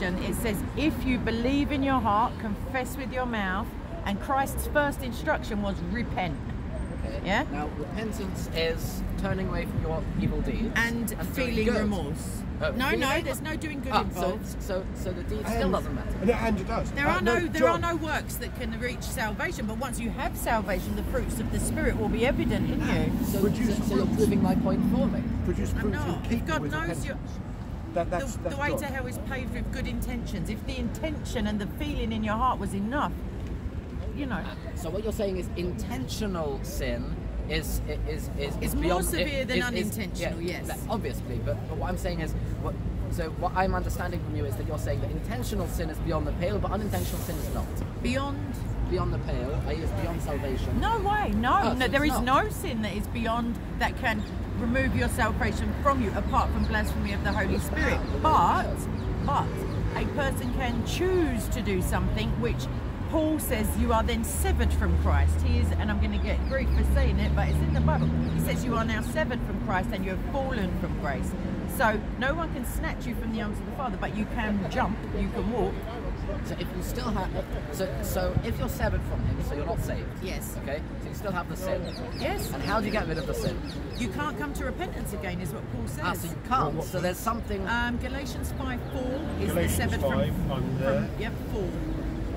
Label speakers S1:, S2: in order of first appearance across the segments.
S1: it says, if you believe in your heart, confess with your mouth, and Christ's first instruction was repent.
S2: Okay.
S1: Yeah?
S2: Now, repentance is turning away from your evil deeds
S1: And,
S2: doing
S1: feeling remorse.
S2: Oh,
S1: no, no, there's no doing good
S2: Ah, so,
S1: involved.
S2: so, so the deed still doesn't matter.
S3: And, and it does.
S1: There
S3: Uh,
S1: are no, there
S3: John,
S1: are no works that can reach salvation, but once you have salvation, the fruits of the Spirit will be evident in you.
S2: So,
S3: Produce
S2: so, so you're proving my point for me.
S3: Produce
S1: I'm
S3: fruit
S1: not. If God knows
S3: repentance.
S1: you,
S3: That, that's,
S1: the,
S3: that's
S1: the way
S3: God.
S1: to hell is paved with good intentions. If the intention and the feeling in your heart was enough, you know,
S2: So what you're saying is intentional sin is is is,
S1: It's
S2: is
S1: more
S2: beyond,
S1: severe than
S2: is- is-
S1: unintentional,
S2: yeah,
S1: yes.
S2: obviously, but, but what I'm saying is what. So what I'm understanding from you is that you're saying that intentional sin is beyond the pale, but unintentional sin is not
S1: beyond.
S2: Beyond the pale. is beyond salvation.
S1: No way, no,
S2: Oh,
S1: no.
S2: so
S1: There is
S2: not.
S1: no sin that is beyond that can remove your salvation from you, apart from blasphemy of the Holy Spirit. But, but a person can choose to do something which Paul says you are then severed from Christ. He is, and I'm going to get grief for saying it, but it's in the Bible. He says you are now severed from Christ and you have fallen from grace. So no one can snatch you from the arms of the Father, but you can jump, you can walk.
S2: So if you still have, so so if you're severed from him, so you're not saved.
S1: Yes.
S2: Okay. So you still have the sin.
S1: Yes.
S2: And how do you get rid of the sin?
S1: You can't come to repentance again, is what Paul says.
S2: Ah, so you can't. So there's something.
S1: Um, Galatians 5 4 is
S3: Galatians
S1: the severed
S3: 5,
S1: from,
S3: I'm
S1: from yep, 4.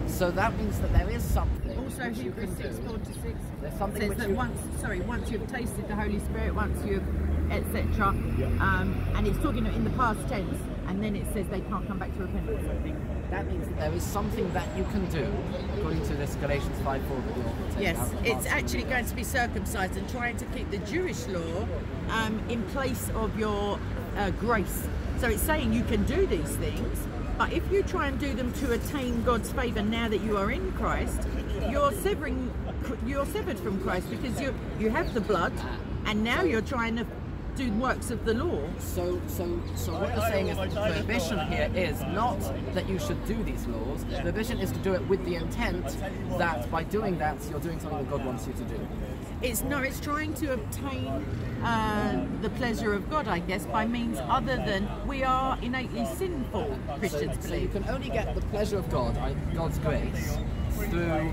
S2: So that means that there is something
S1: Also,
S2: which you
S1: Hebrews 6
S2: do.
S1: 4 to 6
S2: There's something
S1: says
S2: which
S1: that
S2: you-
S1: once, sorry, once you've tasted the Holy Spirit, once you've, etc. Um, and it's talking in the past tense, and then it says they can't come back to repentance, I think.
S2: That means that there is something that you can do, according to this Galatians 5 4 that you're taking
S1: Yes, it's actually going to be circumcised and trying to keep the Jewish law um, in place of your uh, grace. So it's saying you can do these things, but if you try and do them to attain God's favour now that you are in Christ, you're severing, you're severed from Christ because you you have the blood, and now you're trying to do works of the law.
S2: So, so, so what you're saying is that the prohibition here is not that you should do these laws. The prohibition is to do it with the intent that by doing that you're doing something that God wants you to do.
S1: It's no, it's trying to obtain uh, the pleasure of God, I guess, by means other than we are innately sinful.
S2: So,
S1: Christians
S2: so you can only get the pleasure of God, God's grace, through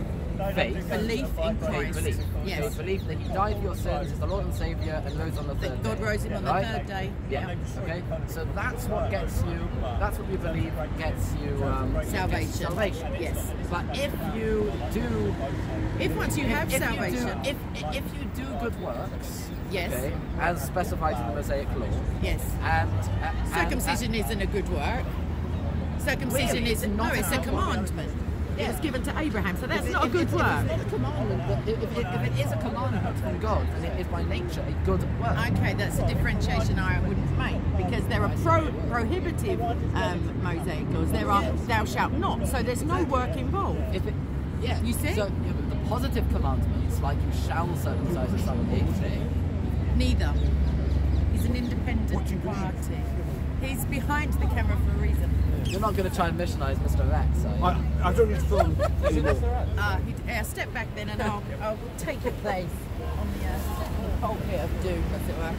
S2: faith.
S1: Belief in Christ.
S2: belief.
S1: Yes.
S2: So belief that He died for your sins, is the Lord and Saviour, and rose on the third
S1: That God
S2: day.
S1: rose him on the
S2: Right?
S1: third day.
S2: Yeah. Okay. So that's what gets you. That's what you believe gets you um,
S1: Salvation.
S2: salvation.
S1: Yes.
S2: But if you do,
S1: If once you have
S2: if
S1: salvation,
S2: you do, if if you do good works,
S1: Yes.
S2: okay, as specified in the Mosaic Law,
S1: yes,
S2: and, uh, and
S1: circumcision isn't a good work. Circumcision
S2: Really?
S1: is no, it's a
S2: a
S1: commandment. It was given to Abraham, so that's
S2: If it-
S1: not a good
S2: If
S1: work.
S2: it's not a commandment, but if, if, if it is a commandment from God, then it is by nature a good work.
S1: Okay, that's a differentiation I wouldn't make because there are pro- prohibitive um, Mosaic laws. There are thou shalt not, so there's no work involved.
S2: If it, yeah,
S1: You see?
S2: So yeah, the positive commandments, like you shall circumcise the son of the
S1: Neither. He's an independent
S3: What do you
S1: party. He's behind the camera for a reason.
S2: You're not going to try and missionize Mr. Rax, are you?
S3: I, I don't need to film anymore.
S1: Uh, he'd, uh, step back then and I'll, I'll take your place on the, uh, on pulpit of doom, as it were.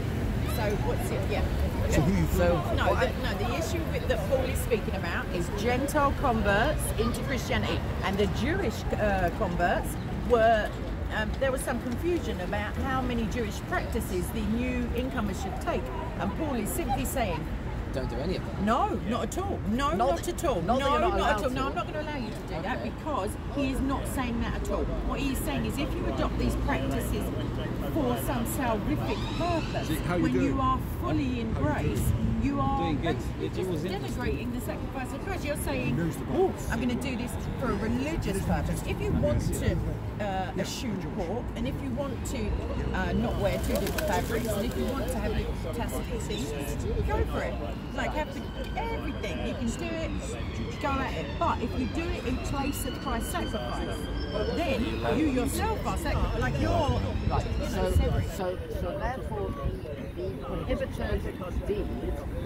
S1: So what's it? Yeah.
S3: So who you
S2: So
S1: No, the, no. The issue with, that Paul is speaking about is Gentile converts into Christianity, and the Jewish uh, converts were. Um, there was some confusion about how many Jewish practices the new incomers should take, and Paul is simply saying,
S2: don't do any of them.
S1: no, not at all. No,
S2: Not
S1: not, at all.
S2: not
S1: no,
S2: not
S1: not at all.
S2: to.
S1: No, I'm not going to allow you to do that because he is not saying that at all. What he's saying is if you adopt these practices for some salvific purpose,
S3: See, you
S1: when you are fully in grace, you are
S4: Doing good.
S1: basically just denigrating the sacrifice of Christ. You're saying, oh, I'm going to do this for a religious purpose. If you want to uh, eschew pork, and if you want to uh, not wear two different fabrics, and if you want to have little chastity, go for it. Like have the, everything. You can do it, go at it. But if you do it in place of Christ's sacrifice, then you yourself are sacrificed. Like you're,
S2: Right.
S1: you know,
S2: So, so, so therefore, the, prohibited deed,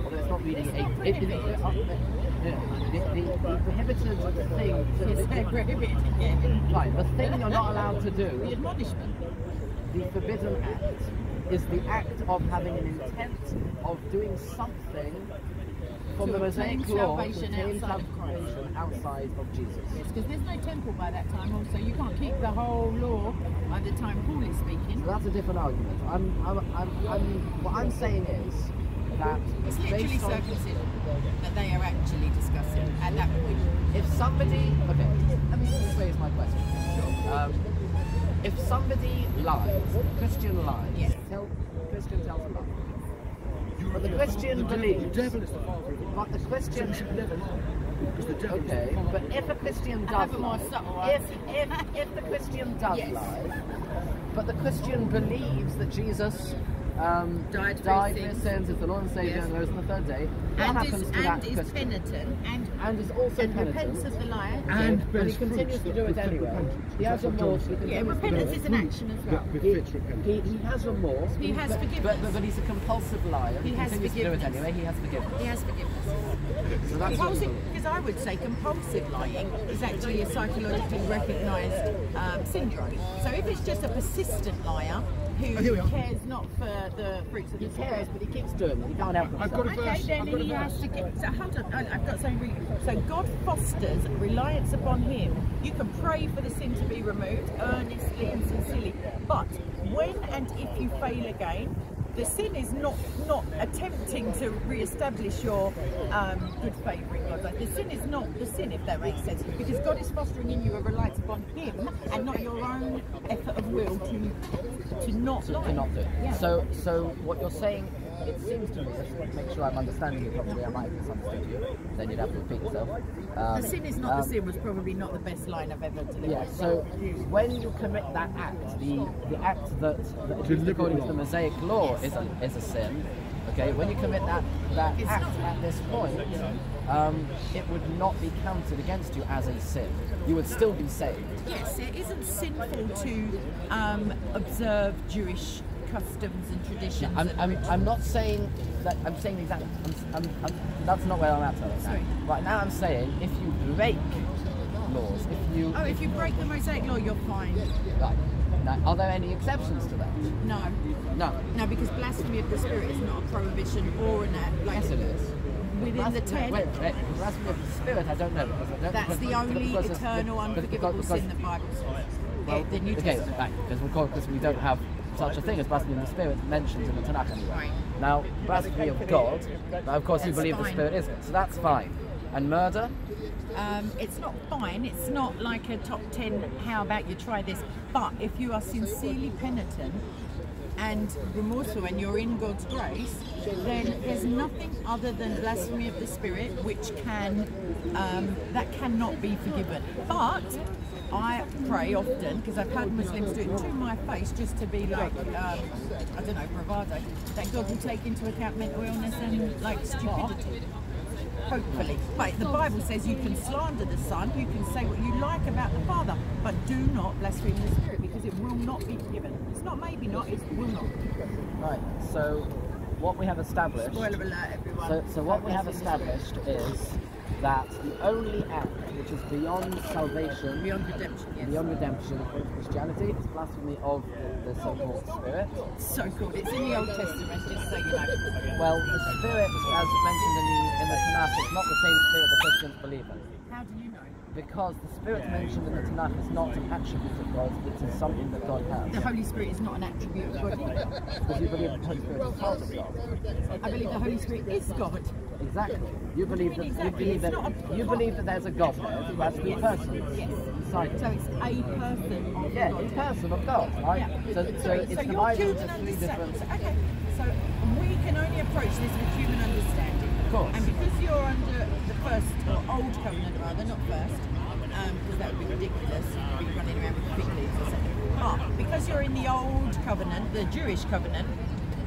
S2: although it's not really a, it, it, it, uh, yeah, the, thing. Right, the thing you're not allowed to do.
S1: The admonishment.
S2: the forbidden act, is the act of having an intent of doing something from
S1: to
S2: the Mosaic law, to obtain salvation outside of Jesus.
S1: Yes, because there's no temple by that time. Also, you can't keep the whole law by the time Paul is speaking.
S2: So that's a different argument. I'm, I'm, I'm, what I'm saying is that
S1: It's literally circumcision that they are actually discussing at that point.
S2: if somebody, okay, let me rephrase my question. Um, if somebody lies, Christian lies,
S1: Yes.
S2: tell, Christian tells a lie. But the Christian believes,
S3: The devil is the father of it.
S2: but the Christian,
S3: You should never lie. Because the devil is the
S2: okay, but if a Christian does
S1: have a more
S2: lie,
S1: subtle
S2: if,
S1: answer.
S2: if, if the Christian does
S1: Yes.
S2: lie, but the Christian believes that Jesus um,
S1: Died for his
S2: for his
S1: sins.
S2: sins, is the Lord and Saviour,
S1: Yes.
S2: and rose on the third day, what
S1: And
S2: happens
S1: is,
S2: to
S1: and is
S2: Christian?
S1: penitent and,
S2: and is also
S1: and
S2: penitent.
S1: repents of the lie.
S3: And
S2: but he continues to do it anyway. He has
S3: That's
S2: remorse. He.
S1: Yeah,
S2: continues to do
S1: repentance
S2: it.
S1: is an action as well.
S2: He, he, he has remorse.
S1: He has
S2: but,
S1: forgiveness.
S2: But, but, he's a compulsive liar.
S1: He
S2: He,
S1: has
S2: continues to do it anyway. He has forgiveness.
S1: He has forgiveness.
S2: So that's
S1: Compulsive, because I would say compulsive lying is actually a psychologically recognised um, syndrome. So if it's just a persistent liar
S3: here we
S1: who oh,
S3: are.
S1: cares not for the fruits of
S2: He
S1: the
S2: cares, but he keeps doing it. He can't help
S3: I've
S2: himself.
S3: got a
S1: Okay, then
S3: I've got a
S1: he has to get. So hold on, I- I've got something really. So God fosters reliance upon Him. You can pray for the sin to be removed earnestly and sincerely, but when and if you fail again, the sin is not not attempting to re-establish your um, good favour in God's eyes. The sin is not the sin, if that makes sense, because God is fostering in you a reliance upon Him and not your own effort of will to to not
S2: to, to not do it.
S1: Yeah.
S2: So, so what you're saying, it seems to me, let's make sure I'm understanding you properly, I might have misunderstood you, then you'd have to repeat yourself. Um,
S1: The sin is not
S2: um,
S1: the sin was probably not the best line I've ever delivered.
S2: Yeah, so when you commit that act, the, the act that, that at least according to the Mosaic law is a, is a sin, okay, when you commit that, that
S1: It's
S2: act
S1: not.
S2: at this point, um, it would not be counted against you as a sin. You would still be saved.
S1: Yes, it isn't sinful to um, observe Jewish customs and traditions.
S2: I'm,
S1: and
S2: I'm. I'm not saying that, I'm saying exactly, I'm, I'm, I'm, that's not where I'm at right now.
S1: Sorry.
S2: Right now I'm saying if you break laws, if you,
S1: oh, if you break the Mosaic law, you're fine.
S2: right, now, are there any exceptions to that?
S1: No,
S2: No.
S1: no, because blasphemy of the Spirit is not a prohibition or an act. Like
S2: Yes, it is.
S1: within the ten.
S2: Wait, wait, blasphemy of the spirit, I don't know. Because I don't,
S1: That's
S2: because-
S1: the only
S2: because
S1: eternal,
S2: because-
S1: unforgivable sin the Bible says.
S2: Well,
S1: the New
S2: okay,
S1: Testament.
S2: right, because we, call- because we don't have such a thing as blasphemy of the spirit mentioned in the Tanakh anyway. Now, blasphemy of God, now of course we
S1: That's
S2: believe the spirit is God, so that's fine. And murder,
S1: Um, it's not fine. It's not like a top ten. How about you try this? But if you are sincerely penitent and remorseful, and you're in God's grace, then there's nothing other than blasphemy of the Spirit which can um, that cannot be forgiven. But I pray often because I've had Muslims do it to my face just to be like um, I don't know bravado that God will take into account mental illness and like stupidity. Hopefully. But the Bible says you can slander the Son, you can say what you like about the Father, but do not blaspheme the Spirit because it will not be forgiven. It's not maybe not, it will not.
S2: right, so what we have established,
S1: Spoiler alert, everyone.
S2: so, so what we have
S1: Don't blaspheme the
S2: established is that the only act which is beyond salvation,
S1: Beyond redemption, yes.
S2: beyond redemption according to Christianity, is blasphemy of the, the so-called spirit.
S1: So cool. It's in the Old Testament, just so you know.
S2: Well, the spirit, as mentioned in the, in the Tanakh, is not the same spirit the Christians believe in.
S1: How do you know?
S2: Because the spirit mentioned in the Tanakh is not an attribute of God, it is something that God has. The.
S1: Holy Spirit is not an attribute of God either.
S2: Because you believe the Holy Spirit is part of God.
S1: I believe the Holy Spirit is God.
S2: Exactly. You believe that you believe that
S1: a-
S2: you believe that there's a Godhead who has three persons
S1: Yes.
S2: inside
S1: So it's a person of
S2: Yeah,
S1: God.
S2: a person of God, right?
S1: Yeah.
S2: So, so it's
S1: so your
S2: divided into three different.
S1: Okay, so we can only approach this with human understanding.
S2: Of course.
S1: And because you're under the first or old covenant rather, not first, because that would be ridiculous. Be running around with fig leaves or something. But because you're in the old covenant, the Jewish covenant,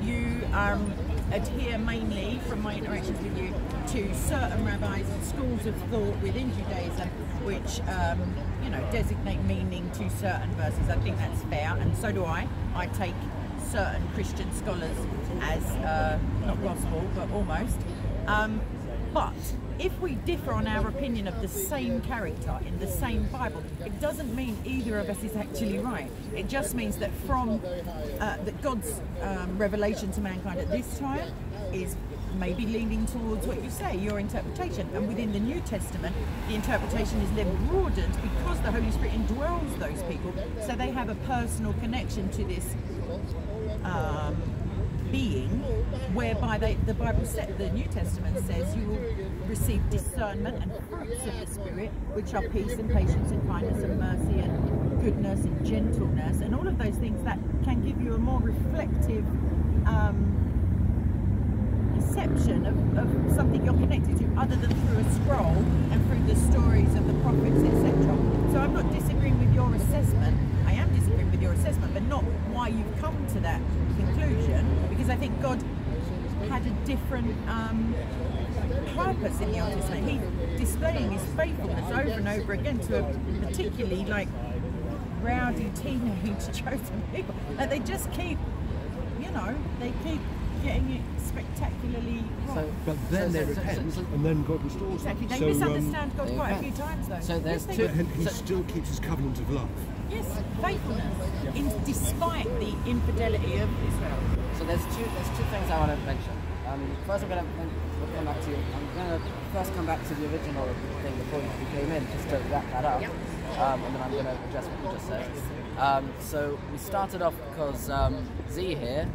S1: you um, adhere mainly, from my interactions with you, to certain rabbis and schools of thought within Judaism, which um, you know designate meaning to certain verses. I think that's fair, and so do I. I take certain Christian scholars as uh, not gospel, but almost. Um, but if we differ on our opinion of the same character in the same Bible, it doesn't mean either of us is actually right. It just means that from uh, that God's um, revelation to mankind at this time is maybe leaning towards what you say, your interpretation. And within the New Testament, the interpretation is then broadened because the Holy Spirit indwells those people, so they have a personal connection to this um, being, whereby they, the Bible the New Testament says, you will receive discernment and fruits of the Spirit, which are peace and patience and kindness and mercy and goodness and gentleness, and all of those things that can give you a more reflective. Um, perception of, of something you're connected to other than through a scroll and through the stories of the prophets, etc. So I'm not disagreeing with your assessment. I am disagreeing with your assessment, but not why you've come to that conclusion, because I think God had a different um, purpose in the Old Testament. He's displaying his faithfulness over and over again to a particularly like rowdy teenage chosen people. Like they just keep, you know, they keep getting it spectacularly wrong.
S2: So,
S3: But then
S2: so-
S3: they
S2: so- so-
S3: repent,
S2: so-
S3: and then God restores
S1: exactly.
S3: them.
S1: They
S3: So, um,
S1: misunderstand God
S2: There you
S1: quite a few times though.
S2: So there's
S1: yes,
S2: two-
S3: but he
S2: So-
S3: still keeps his covenant of love.
S1: Yes, faithfulness, in, despite the infidelity of Israel.
S2: So there's two there's two things I want to mention. Um, first, I'm going to we'll come back to. you. I'm going to first come back to the original thing before you came in, just to wrap that up, um, and then I'm going to address what you just said. Um, so we started off because um, Z here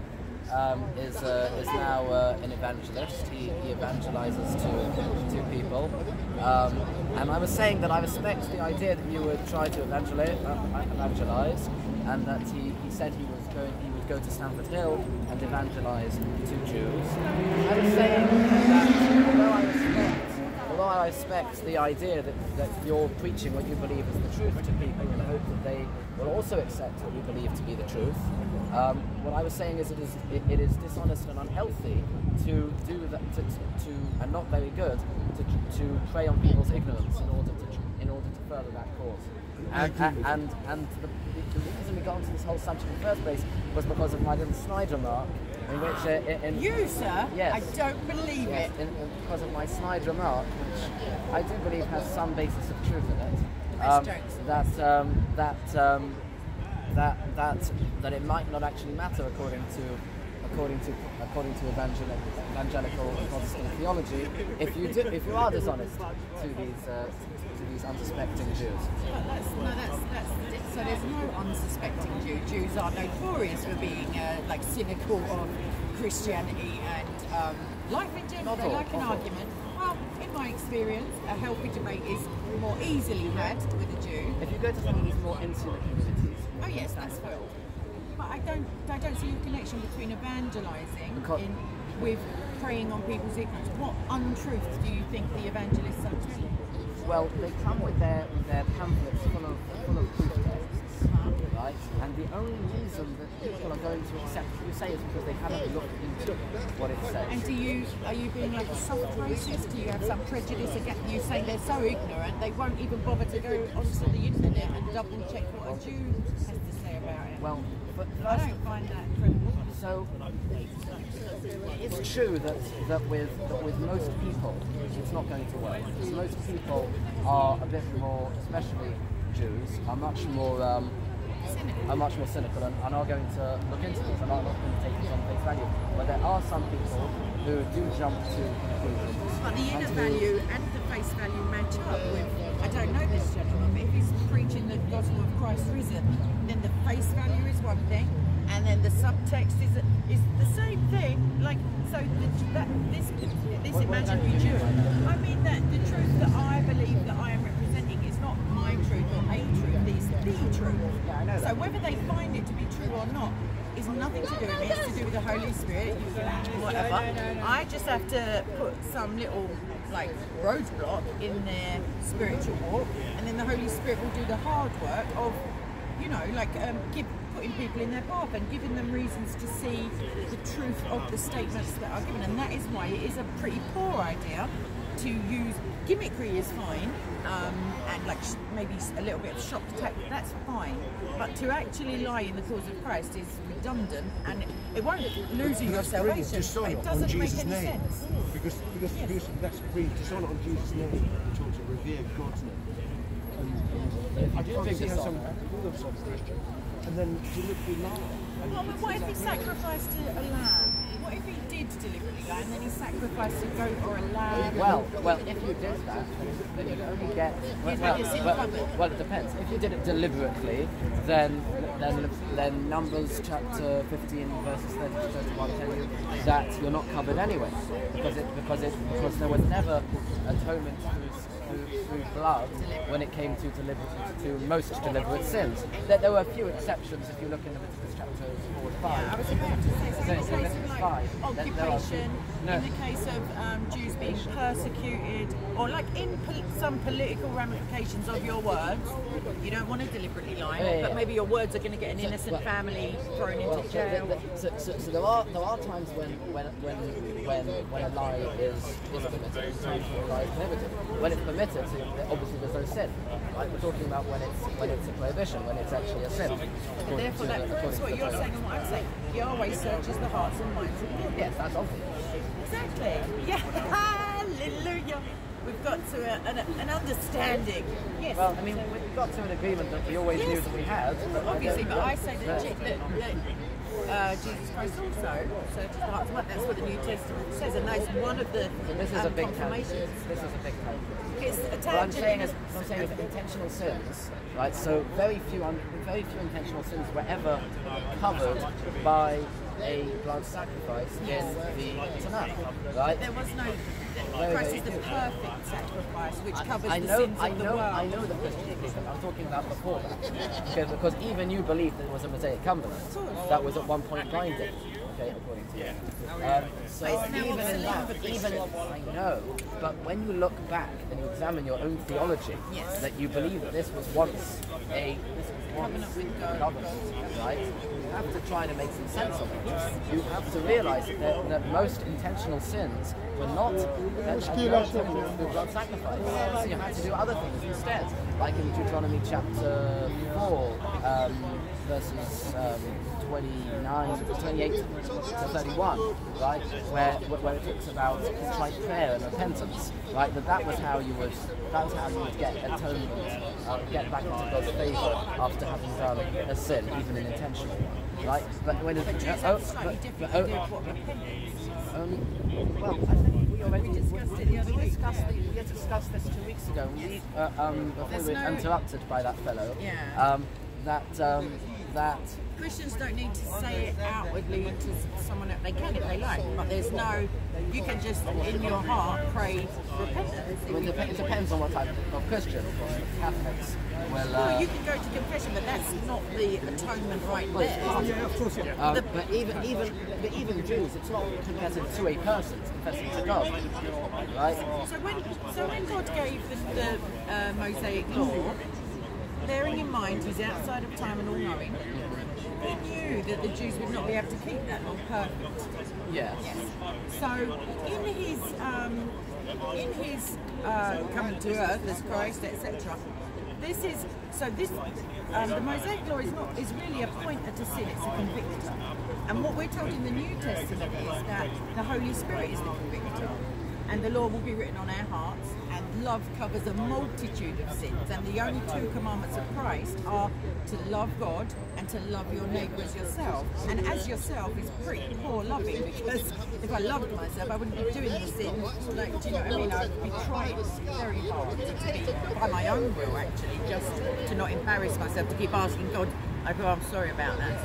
S2: um, is uh, is now uh, an evangelist. He, he evangelizes to to people, um, and I was saying that I respect the idea that you would try to evangelize, uh, evangelize and that he, he said he was going he go to Stamford Hill and evangelize to Jews. I was saying that although I respect although I respect the idea that, that you're preaching what you believe is the truth to people in the hope that they will also accept what you believe to be the truth. Um, what I was saying is it is it, it is dishonest and unhealthy to do that to, to and not very good to, to prey on people's ignorance in order to in order to further that cause. And and and, and the, the reason we got into this whole subject in the first place was because of my little snide remark in which uh, in, in
S1: You, sir,
S2: Yes.
S1: I don't believe
S2: Yes,
S1: it.
S2: in, because of my snide remark, which I do believe has some basis of truth in it.
S1: Jokes.
S2: that um, that um, that that that it might not actually matter according to according to according to evangelical, evangelical Protestant theology if you do, if you are dishonest to these uh, these unsuspecting Jews.
S1: But that's, no, that's, that's, so there's no unsuspecting Jew. Jews are notorious for being uh, like cynical of Christianity and um, life in general. They like an
S2: awful.
S1: argument. Well, in my experience, a healthy debate is more easily had with a Jew.
S2: If you go to some of these more insular communities,
S1: Oh yes, that's fair. But I don't, I don't see a connection between in, with preying on people's ignorance. What untruth do you think the evangelists are telling?
S2: Well, they come with their with their pamphlets full of full of proof texts, right? And the only reason that people are going to accept what you say is because they haven't looked into what it says.
S1: And do you are you being like a soft racist? Do you have some prejudice against you saying they're so ignorant they won't even bother to go onto the internet and double check what a Jew has to say about it?
S2: well, but
S1: I
S2: first,
S1: don't find that credible.
S2: so it's true that, that with that with most people it's not going to work. Because most people are a bit more, especially Jews, are much more um, are much more cynical and, and are going to look into these and are not going to take these on face value. But there are some people who do jump to conclusions.
S1: But the inner value and the face value match up with. I don't know this gentleman, but if he's preaching the gospel of Christ risen, then the face value is one thing, and then the subtext is is the same thing. Like so, the, that this this imaginary
S2: exactly do you
S1: Jew.
S2: mean by that?
S1: I mean that the truth that I believe that I am representing is not my truth or a truth. It's the truth.
S2: Yeah, I know
S1: So whether they find it to be true or not is nothing to do with me. It's to do with the Holy Spirit. Whatever. I just have to put some little like roadblock in their spiritual walk, and then the Holy Spirit will do the hard work of, you know, like um, give, putting people in their path and giving them reasons to see the truth of the statements that are given. And that is why it is a pretty poor idea to use gimmickry is fine, um, and like sh- maybe a little bit of shock tactic, that's fine. But to actually lie in the cause of Christ is redundant, and it, it won't lose you your
S3: That's
S1: salvation. but it doesn't make
S3: Jesus'
S1: any
S3: name.
S1: sense.
S3: Because, because, because that's really dishonor on Jesus' name. To, to revere God's name. And, and
S2: I
S3: I
S2: do
S3: can't
S2: think
S3: see how
S2: dishonor.
S3: some people call themselves Christian and then deliberately lie. And
S1: Well, but what if he sacrificed a, a lamb? What if he did deliberately lie and then he sacrificed a goat or a lamb?
S2: Well, well, if you did that, then you'd only get. Well, well,
S1: make a sin
S2: well, well, it depends. If you did it deliberately, then then then Numbers chapter 15 verses 30 to 31 tell you that you're not covered anyway, because it because it because there was never atonement through, through, blood when it came to deliberate to most deliberate sins. There, there were a few exceptions if you look in Leviticus chapter 4 and 5.
S1: I was about to say, so in the
S2: So- so
S1: case of like
S2: fine. Then there are-
S1: occupation,
S2: No.
S1: in the case of um, Jews being persecuted, or like in pol- some political ramifications of your words, you don't want to deliberately lie,
S2: Yeah, yeah,
S1: but maybe your words are going to get an
S2: So-
S1: innocent
S2: well-
S1: family thrown
S2: Well,
S1: into
S2: so,
S1: jail.
S2: the- the- so, so, so there are there are times when when when when when a lie is is times when a lie is. When it's permitted, so obviously there's no sin. Like we're talking about when it's when it's a prohibition, when it's actually a sin. according
S1: Therefore, that proves what you're saying and what I'm saying. Yahweh searches the hearts and minds of people.
S2: Yes, that's obvious.
S1: Exactly. Yeah. Hallelujah. We've got to a, an, an understanding. Yes.
S2: Well, I mean, we've got to an agreement that we always knew that we had.
S1: Obviously, but I say that. That, that uh, Jesus Christ also So the hearts and minds. That's what the New Testament says, and that's one of the
S2: So this is
S1: um,
S2: a big
S1: confirmations.
S2: This is a big.
S1: It's a
S2: What I'm saying
S1: in
S2: is, I'm saying is intentional sins, right? So very few, un, very few intentional sins were ever covered by a blood sacrifice
S1: Yes.
S2: in the Tanakh, right?
S1: There was no.
S2: Very,
S1: Christ is the perfect sacrifice, which covers
S2: I
S1: the
S2: know,
S1: sins
S2: I
S1: of the
S2: know,
S1: world.
S2: I know the Christian belief. I'm talking about before that, because, because even you believed that it was a Mosaic covenant that was at one point binding. Okay, according to you. Um, so
S1: It's
S2: even in that, even I know, but when you look back and you examine your own theology,
S1: Yes.
S2: that you believe that this was once a this was once
S1: Covenant with God.
S2: covenant, right? You have to try to make some sense of it. You have to realise that, that most intentional sins were not no blood sacrifice. So you had to do other things instead, like in Deuteronomy chapter four, um, verses. Um, 29, 28 to 31, right, where, where it talks about contrite prayer and repentance, right, that that was how you would, that was how you would get atonement, uh, get back into God's favour after having done a sin, even an intentional one, right, but when
S1: But Jews
S2: oh,
S1: slightly
S2: but-
S1: different
S2: but, oh,
S1: of what is.
S2: um, well, I think we already
S1: We discussed it the other
S2: we
S1: week,
S2: discussed,
S1: yeah.
S2: the, we discussed this two weeks ago. We, uh, um, before
S1: There's
S2: we were
S1: no-
S2: interrupted by that fellow.
S1: Yeah.
S2: Um, that um, that
S1: Christians don't need to say it outwardly to someone else. They can if they like, but there's no. You can just in your heart pray repentance.
S2: I mean, it depends on what type of Christian. Of course, Catholics will. Uh,
S1: Well, you can go to confession, but that's not the atonement right there.
S3: Yeah, of course, yeah.
S2: um, but even even but even Jews, it's not confessing to a person; it's confessing to God, right?
S1: So when so when God gave the, the uh, Mosaic law, bearing in mind He's outside of time and all knowing, He knew that the Jews would not be able to keep that law perfect.
S2: Yes.
S1: So in his um, in his uh, coming to earth as Christ, etc. This is so this um, the Mosaic law is not is really a pointer to sin. It's a convictor. And what we're told in the New Testament is that the Holy Spirit is the convictor, and the law will be written on our hearts. Love covers a multitude of sins. And the only two commandments of Christ are to love God and to love your neighbour as yourself. And as yourself is pretty poor loving because if I loved myself, I wouldn't be doing the sin. Like, do you know what I mean? I'd be trying very hard to by my own will, actually, just to not embarrass myself, to keep asking God, I go, oh, I'm sorry about that.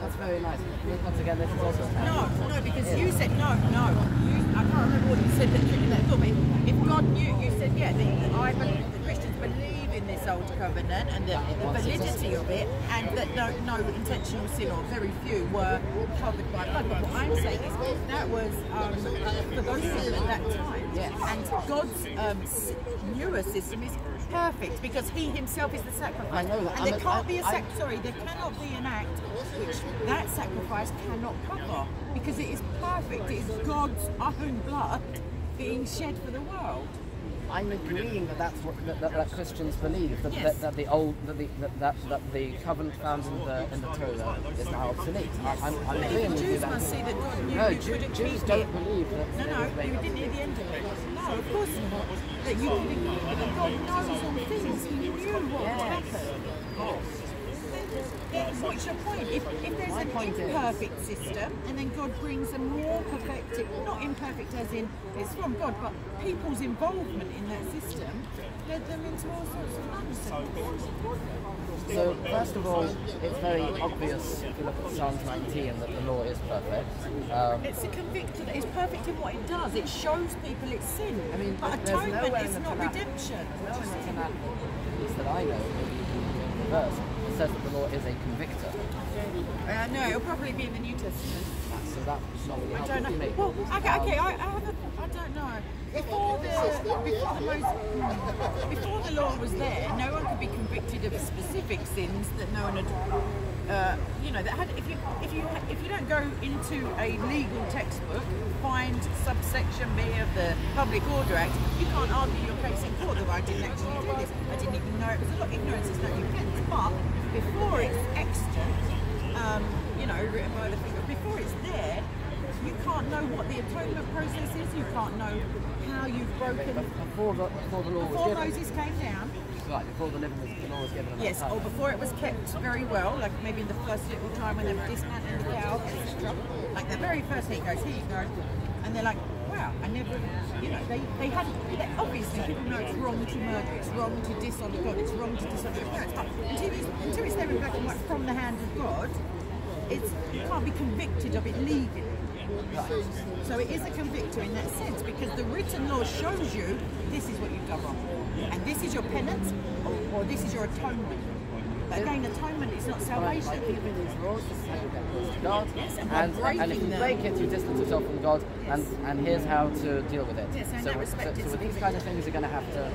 S2: That's very nice. Once again, this is also.
S1: No, no, because you said no, no. You, I can't remember what you said that triggered that thought. But if God knew, you said yeah. The, I believe the Christians believe in this old covenant and the, the validity of it, and that no, no intentional sin or very few were covered by blood. But what I'm saying is that was um, forgotten at that time.
S2: Yes.
S1: And God's um, newer system is perfect because He Himself is the sacrifice.
S2: I know that.
S1: And
S2: I'm
S1: there
S2: a-
S1: can't be a sac- sorry, there cannot be an act which that sacrifice cannot cover because it is perfect. It is God's own blood being shed for the world.
S2: I'm agreeing that that's what that, that, that Christians believe that,
S1: Yes.
S2: that, that the old that the that, that, that the covenant found in the in the Torah is now obsolete. I- I'm, I'm agreeing with you that.
S1: must see that God knew
S2: no,
S1: you
S2: Jew, Jews don't
S1: it.
S2: believe that.
S1: No, no, you didn't hear the end of it. No, of course not. That you couldn't keep it. God knows all things. He knew what would happen. Yeah, which your point? If, if there's
S2: My
S1: an
S2: point is-
S1: imperfect system, and then God brings a more perfected, not imperfect as in it's from God, but people's involvement in that system led them into all sorts of nonsense.
S2: So first of all, it's very obvious if you look at Psalms 19 that the law is perfect. Um,
S1: It's a conviction. It's perfect in what it does. It shows people it's sin.
S2: I mean,
S1: but
S2: there's
S1: atonement
S2: nowhere
S1: is not redemption.
S2: No one in the at least that I know, maybe the verse, it says that the law is a convictor.
S1: Uh, no, it'll probably be in the New Testament.
S2: So that's not really
S1: I don't know.
S2: me.
S1: Well, okay, okay. I, I have a, I don't know. Before the before the most before the law was there, no one could be convicted of specific sins that no one had. Uh, you know that had if you if you if you don't go into a legal textbook, find subsection B of the Public Order Act, you can't argue your case in court that I didn't actually do this. I didn't even know it was a law. Ignorance is no defence. But before it's extant, um, you know, written by the finger, before it's there, you can't know what the atonement process is. You can't know how you've broken.
S2: Before the, before the law was
S1: Before
S2: given,
S1: Moses came down,
S2: right, before the, the law was given.
S1: yes, or before it was kept very well, like maybe in the first little time when they were dismantling the cow. Like the very first thing goes, here you go, and they're like, I never, you know, they they had they, obviously people know it's wrong to murder, it's wrong to dishonour God, it's wrong to dishonour your parents, but until it's until it's there in black and white from the hand of God, it's you can't be convicted of it legally. So it is a convictor in that sense because the written law shows you this is what you've done wrong, and this is your penance, or, or this is your atonement. But again, atonement is not
S2: by
S1: salvation.
S2: keeping these laws, this is how you get close to God.
S1: Yes, and
S2: and, and if
S1: breaking
S2: you break it, you distance yourself from God, and, and here's how to deal with it.
S1: Yes,
S2: so, with- so, so with these kind of things, you're going to have to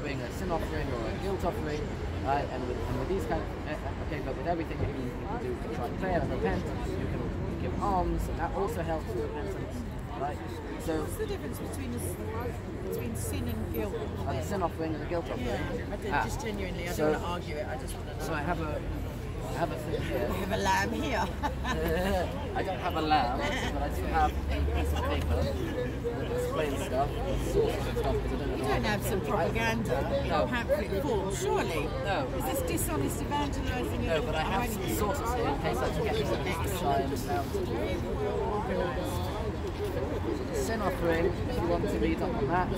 S2: bring a sin offering or a guilt offering, right? And with, and with these kind of, uh, okay, but with everything you can, you can do contrite prayer and repent, you can give alms, and that also helps with repentance, right? So,
S1: What's the difference between the, between sin and guilt?
S2: and the sin offering and the guilt offering.
S1: Yeah, I did,
S2: Ah,
S1: just genuinely. I
S2: so-
S1: don't want to argue it. I just want to know.
S2: So I have a, I have a thing here.
S1: I have a lamb here.
S2: I don't have a lamb, but I do have a piece of paper that explains stuff, sources and stuff, because I don't know
S1: you don't have some propaganda,
S2: No.
S1: pamphlet full, surely.
S2: No.
S1: Is this dishonest evangelising?
S2: No, but I have some sources here in case I forget to sign down. The sin offering, if you want to read up on that,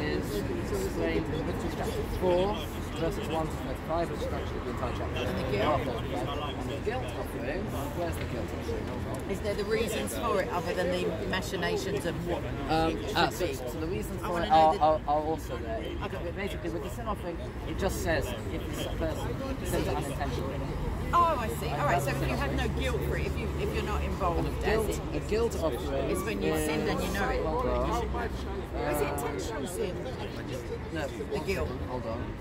S2: is explained in Leviticus chapter 4, verses 1 to 35, which is actually the entire chapter.
S1: And the guilt?
S2: And the guilt offering, where's the guilt offering?
S1: Is there the reasons for it other than the machinations of what
S2: Um,
S1: should
S2: ah, so,
S1: be?
S2: so the reasons for it are, are, are also there. Okay. Basically, with the sin offering, it just says if the person sins it unintentionally.
S1: Oh, I see. All right. So if you have no guilt for it, if you if you're not involved, as
S2: Guilt,
S1: in,
S2: a guilt of
S1: it's when you sin and you know it.
S2: Hold on.
S1: is it intentional sin?
S2: No,
S1: The guilt.
S2: Hold on.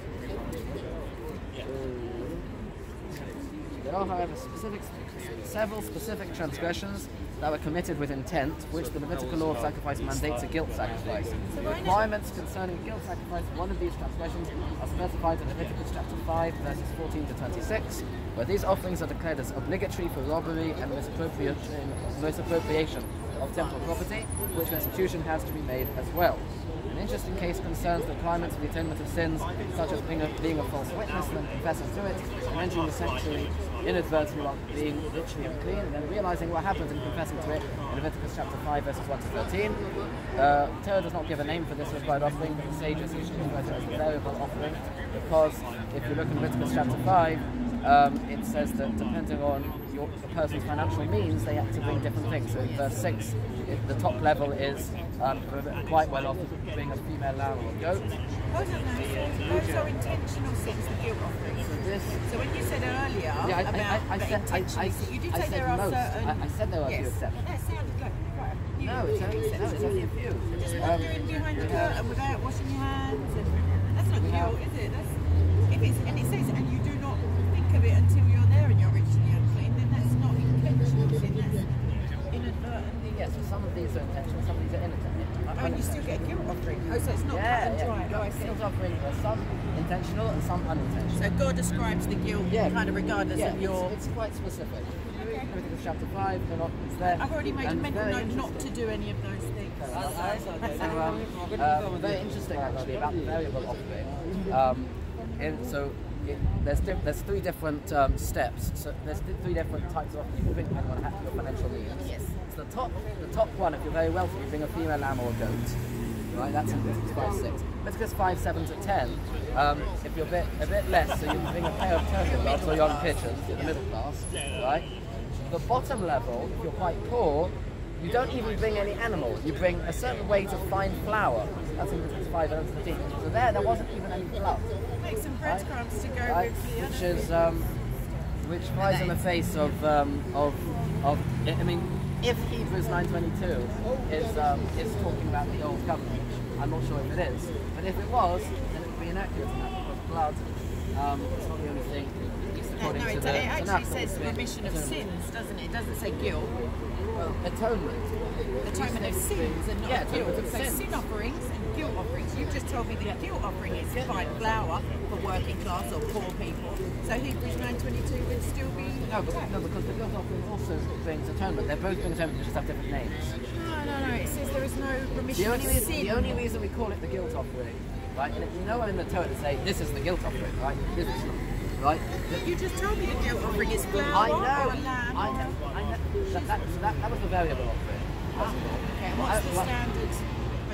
S2: There are, however, specific, several specific transgressions that were committed with intent, which the Levitical law of sacrifice mandates a guilt sacrifice. The requirements concerning guilt sacrifice, one of these transgressions, are specified in Leviticus chapter 5, verses 14 to 26, where these offerings are declared as obligatory for robbery and misappropriation, of temple property, which restitution has to be made as well. An interesting case concerns the requirements for the atonement of sins, such as being a, being a false witness and confessing to it, and entering the sanctuary inadvertently while being literally unclean, and then realizing what happens and confessing to it in Leviticus chapter 5, verses 1 to 13. Uh, Torah does not give a name for this required offering, but the sages usually refer to it as the variable offering, because if you look in Leviticus chapter 5, um, it says that depending on your, the person's financial means, they have to bring different things. So in verse 6, it, the top level is um, quite well off being a female lamb or goat.
S1: Hold on now. So those are intentional sins, the guilt offerings.
S2: So this,
S1: So when you said earlier
S2: yeah, I,
S1: about
S2: I, I,
S1: the
S2: said, I, I,
S1: you did say
S2: said
S1: there are
S2: most.
S1: certain.
S2: I, said there are a few
S1: yes.
S2: exceptions.
S1: That sounded like quite a few
S2: No, it's only, no, it's only a few.
S1: Just
S2: Um,
S1: wandering behind the curtain without washing your hands, and that's not
S2: have-
S1: is it? That's if it's and it says and you do not think of it until you're there and you're ritually unclean, then that's not intentional sin. That's
S2: Yes, so some of these are intentional, some of these are inattentional.
S1: Oh, and you still get guilt offering. Oh, so it's not cut
S2: yeah,
S1: and
S2: yeah.
S1: dry. I
S2: guilt offering for some intentional and some unintentional.
S1: So God describes the guilt
S2: Yeah.
S1: kind of regardless
S2: yeah,
S1: of your.
S2: it's, it's quite specific. Leviticus chapter 5, they're not, it's there.
S1: I've already made a mental note not to do any of those things.
S2: So, um, uh, very interesting actually about the variable offering. Um, in, so it, there's there's three different um, steps. So there's th- three different types of offering you can bring depending on your financial needs.
S1: Yes.
S2: So the top the top one, if you're very wealthy, you bring a female lamb or a goat. Right, that's in Leviticus five six. Leviticus five seven to ten. Um, if you're a bit a bit less, so you can bring a pair of turtle doves or young pigeons, the middle class, right? The bottom level, if you're quite poor, you don't even bring any animal. You bring a certain way to find flour. That's in Leviticus 5 and 17. So there, there wasn't even any blood.
S1: Make some breadcrumbs to go
S2: Right?
S1: with the
S2: Which is, um, which flies in the face of, um, of, of, I mean, if Hebrews 9.22 is, um, is talking about the old covenant, I'm not sure if it is, but if it was, then it would be inaccurate in that because blood um, is not the only thing, at least
S1: Uh,
S2: according
S1: no,
S2: to
S1: it,
S2: the
S1: it actually says remission of sins, doesn't it? It doesn't say guilt.
S2: Well, atonement.
S1: Atonement of sins and not
S2: Yeah,
S1: guilt. So
S2: sins.
S1: sin offerings and guilt offerings. You've just told me the guilt offering is fine flour for working class or poor people. So Hebrews 9.22 would still be
S2: No, but, no, because the guilt offering also brings atonement. They're both bring atonement, they just have different names.
S1: No, no, no. It says there is no remission
S2: The only,
S1: of
S2: reason,
S1: sin.
S2: the only reason we call it the guilt offering, right? And if you know in the Torah to say this is the guilt offering, right? This is not, right?
S1: But you just told me the guilt offering is flour
S2: I know. I know, I know. That, that, that, that was the variable offering.
S1: Ah, Okay, what's the
S2: Well,
S1: standard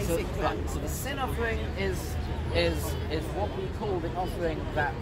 S2: So,
S1: basic
S2: right, so the sin offering is is is what we call the offering that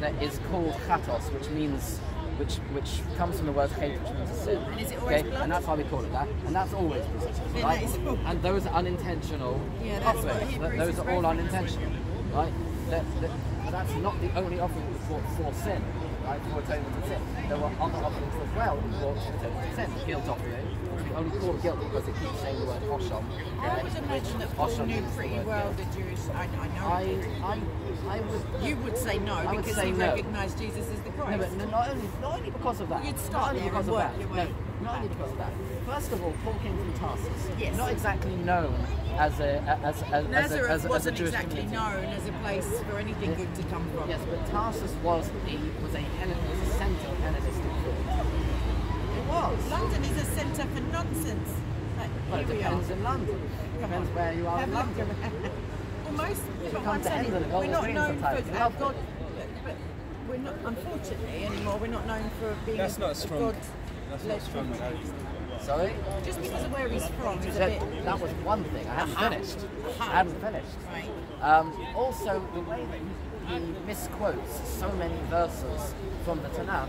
S2: that is called chatos, which means which which comes from the word hate, which means a sin.
S1: And is it always
S2: okay?
S1: blood?
S2: And that's why we call it that. And that's always blood, right? And those are unintentional
S1: Yeah,
S2: offerings. Those are all unintentional, right? That, that, that's not the only offering for, for sin, right? For atonement of sin. There were other offerings as well for atonement of sin. Guilt offering. We only call guilt because it keeps saying the word osham.
S1: I would imagine that Paul
S2: Osham
S1: knew
S2: means the
S1: pretty well the Jewish. I, I know.
S2: I. I, I would.
S1: you would say no
S2: would
S1: because
S2: say
S1: he
S2: no.
S1: recognised Jesus as the
S2: No, but no, not only not only because of that.
S1: You'd start
S2: not only
S1: there
S2: because
S1: and
S2: of
S1: work
S2: that.
S1: your
S2: No, not only because of that. First of all, Paul came from Tarsus.
S1: Yes.
S2: Not exactly known as a as as, as, a,
S1: Nazareth
S2: as, a, as
S1: wasn't
S2: Jewish
S1: exactly
S2: community.
S1: known as a place for anything good to come from.
S2: Yes, but Tarsus was a was a Hellen, was a centre of Hellenistic thought. It was.
S1: London is a centre for nonsense. Like,
S2: Well, it
S1: here we are.
S2: depends in London. It Depends where you are
S1: Have
S2: in London.
S1: Almost. But I'm saying
S2: Hendon
S1: is,
S2: and
S1: we're not known for our
S2: lovely.
S1: God. But, but we're not, unfortunately, anymore. We're not known for being
S4: That's
S1: a,
S4: not
S1: a
S4: strong.
S1: God.
S4: That's not strong.
S2: Sorry.
S1: Just because of where he's from is a
S2: That,
S1: bit.
S2: that was one thing. I hadn't
S1: Aha.
S2: finished. I hadn't finished.
S1: Right.
S2: Um, also, the way that he, he misquotes so many verses from the Tanakh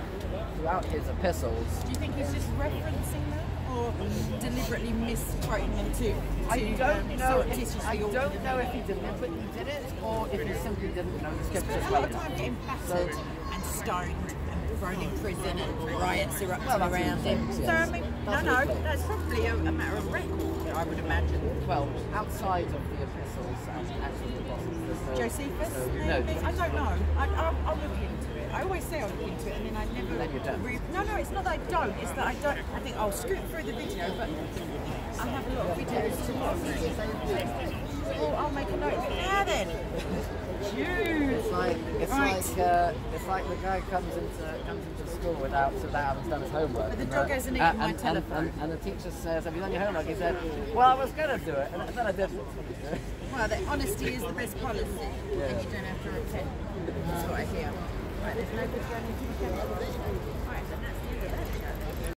S2: throughout his epistles.
S1: Do you think he's just referencing them or deliberately misquoting them to, to
S2: I don't
S1: um,
S2: know. If, I don't know if he deliberately did it or if he simply didn't know the
S1: He
S2: scriptures
S1: spent a lot of time getting
S2: So-
S1: battered and stoned and thrown in prison and riots erupting
S2: Well,
S1: around him. So. I mean, no, no, that's probably a, a matter of record, I would imagine.
S2: Well, outside of the epistles and actual apostles, there's no.
S1: Josephus?
S2: No,
S1: maybe? I don't know. I, I'll, I'll look into it. I always say I'll look into it, and then I never.
S2: Then you don't.
S1: Re- no, no, it's not that I don't. It's that I don't. I think I'll scoot through the video, but I have a lot of videos to watch. Oh, I'll make a note of it now then. Jeez.
S2: It's like it's
S1: Right.
S2: like uh, it's like the guy comes into comes into school without without having done his homework.
S1: But the dog
S2: uh,
S1: hasn't eaten
S2: and,
S1: my
S2: and,
S1: telephone.
S2: And, and the teacher says, "Have you done your homework?" He said, "Well, I was going to do it, and then I didn't."
S1: Well, the honesty is the best policy, and you don't have to repent. That's what I hear. Right, there's